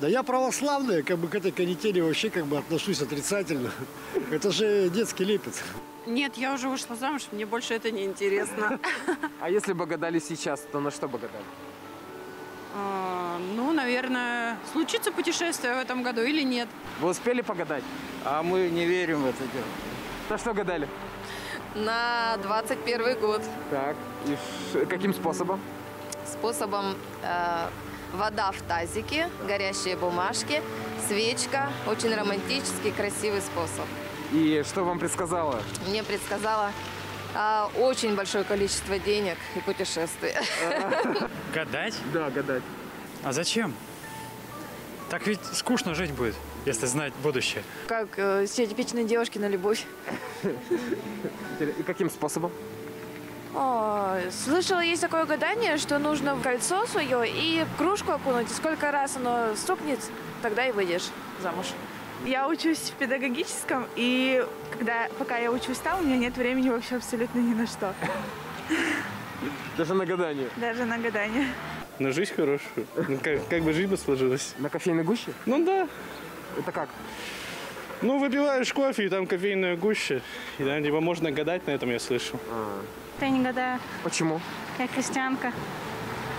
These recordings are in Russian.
Да я православный, как бы к этой канители вообще как бы отношусь отрицательно. Это же детский лепет. Нет, я уже вышла замуж, мне больше это не интересно. А если бы гадали сейчас, то на что бы гадали? А, Ну, наверное, случится путешествие в этом году или нет? Вы успели погадать? А мы не верим в это дело. На что гадали? На 21 год Так, и ш- каким способом? способом э, вода в тазике, горящие бумажки, свечка. Очень романтический, красивый способ. И что вам предсказала? Мне предсказала а, очень большое количество денег и путешествия. Гадать? Да, гадать. А зачем? Так ведь скучно жить будет, если знать будущее. Как э, все типичные девушки на любовь. И каким способом? О, слышала, есть такое гадание, что нужно в кольцо свое и в кружку окунуть, и сколько раз оно стукнет, тогда и выйдешь замуж. Я учусь в педагогическом, и когда, пока я учусь там, у меня нет времени вообще абсолютно ни на что. Даже на гадание. Даже на гадание. На жизнь хорошую. Ну, как, как бы жизнь бы сложилась. На кофейной гуще? Ну да. Это как? Ну, выпиваешь кофе, и там кофейная гуща. И да, типа можно гадать на этом, я слышу. Я не гадаю, Почему? я христианка.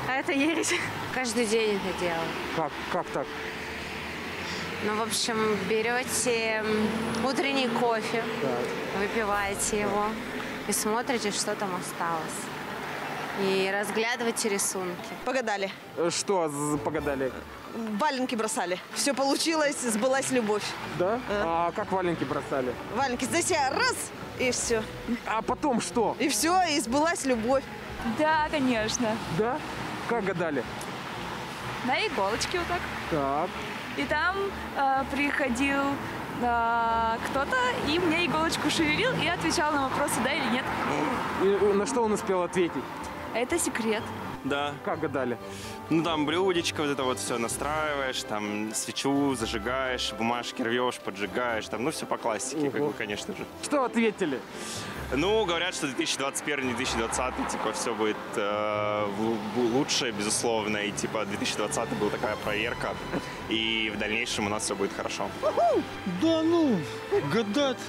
А это ересь. Каждый день это делаю. Как? Как так? Ну, в общем, берете утренний кофе, выпиваете его и смотрите, что там осталось. И разглядываете рисунки. Погадали. Э, Что погадали? Валенки бросали. Все получилось, сбылась любовь. Да? А как валенки бросали? Валенки за себя раз, и все. А потом что? И все, и сбылась любовь. Да, конечно. Да? Как гадали? На иголочке вот так. Так. И там э, приходил э, кто-то и мне иголочку шевелил и отвечал на вопросы да или нет. И на что он успел ответить? Это секрет. Да. Как гадали? Ну там блюдечко, вот это вот все настраиваешь, там свечу зажигаешь, бумажки рвешь, поджигаешь, там, ну все по классике, как Ого. бы, конечно же. Что ответили? Ну, говорят, что 2021-2020, типа, все будет э, лучше, безусловно, и, типа, 2020 была такая проверка, и в дальнейшем у нас все будет хорошо. Да ну, гадать.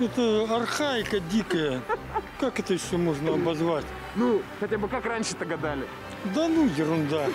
Это архаика дикая. Как это еще можно обозвать? Ну, хотя бы как раньше-то гадали? Да ну, ерунда.